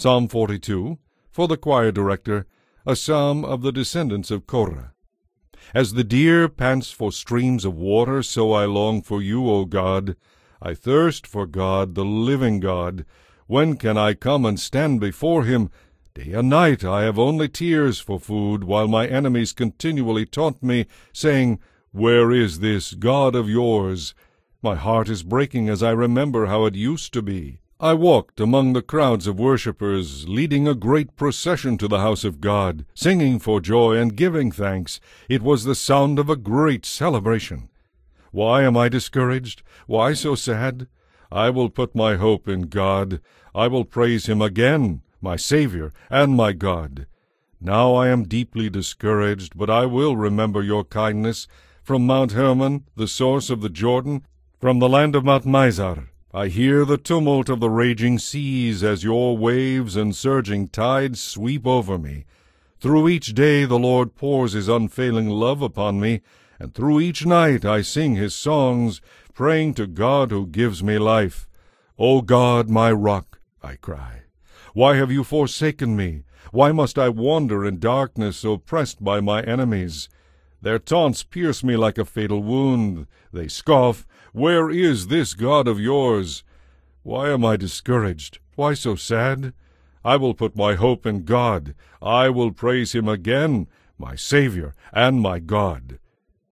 Psalm 42, for the choir director, a psalm of the descendants of Korah. As the deer pants for streams of water, so I long for you, O God. I thirst for God, the living God. When can I come and stand before him? Day and night I have only tears for food, while my enemies continually taunt me, saying, Where is this God of yours? My heart is breaking as I remember how it used to be. I walked among the crowds of worshippers, leading a great procession to the house of God, singing for joy and giving thanks. It was the sound of a great celebration. Why am I discouraged? Why so sad? I will put my hope in God. I will praise him again, my Saviour and my God. Now I am deeply discouraged, but I will remember your kindness. From Mount Hermon, the source of the Jordan, from the land of Mount Mizar, I hear the tumult of the raging seas as your waves and surging tides sweep over me. Through each day the Lord pours his unfailing love upon me, and through each night I sing his songs, praying to God who gives me life. O God, my rock, I cry, why have you forsaken me? Why must I wander in darkness, oppressed by my enemies? Their taunts pierce me like a fatal wound. They scoff, where is this God of yours? Why am I discouraged? Why so sad? I will put my hope in God. I will praise him again, my Saviour and my God.